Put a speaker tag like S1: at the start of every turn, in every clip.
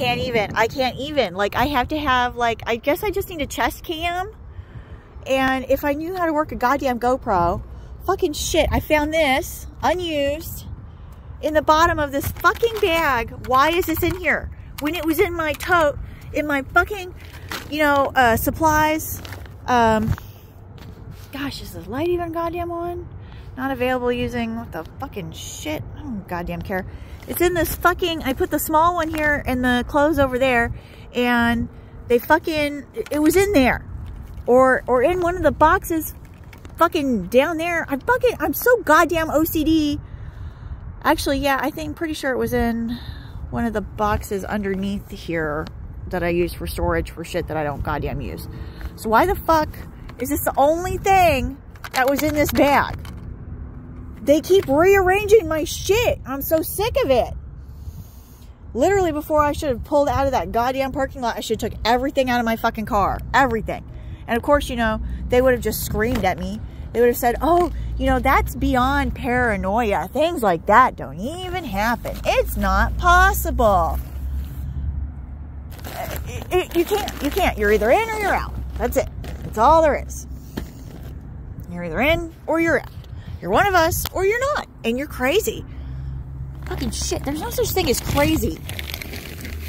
S1: can't even. I can't even. Like, I have to have, like, I guess I just need a chest cam. And if I knew how to work a goddamn GoPro, fucking shit, I found this unused in the bottom of this fucking bag. Why is this in here? When it was in my tote, in my fucking, you know, uh, supplies. Um, gosh, is the light even goddamn on? Not available using, what the fucking shit? I don't goddamn care. It's in this fucking, I put the small one here and the clothes over there and they fucking, it was in there. Or, or in one of the boxes fucking down there. I'm fucking, I'm so goddamn OCD. Actually, yeah, I think, pretty sure it was in one of the boxes underneath here that I use for storage for shit that I don't goddamn use. So why the fuck is this the only thing that was in this bag? They keep rearranging my shit. I'm so sick of it. Literally before I should have pulled out of that goddamn parking lot, I should have took everything out of my fucking car. Everything. And of course, you know, they would have just screamed at me. They would have said, oh, you know, that's beyond paranoia. Things like that don't even happen. It's not possible. Uh, it, it, you can't, you can't. You're either in or you're out. That's it. That's all there is. You're either in or you're out. You're one of us or you're not. And you're crazy. Fucking shit. There's no such thing as crazy.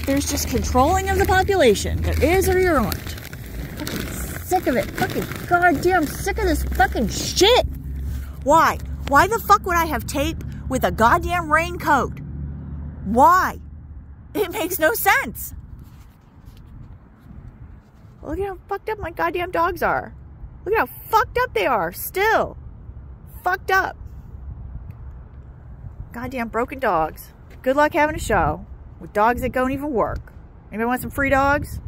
S1: There's just controlling of the population. There is or you aren't. Fucking sick of it. Fucking goddamn sick of this fucking shit. Why? Why the fuck would I have tape with a goddamn raincoat? Why? It makes no sense. Look at how fucked up my goddamn dogs are. Look at how fucked up they are still fucked up. Goddamn broken dogs. Good luck having a show with dogs that don't even work. Anybody want some free dogs?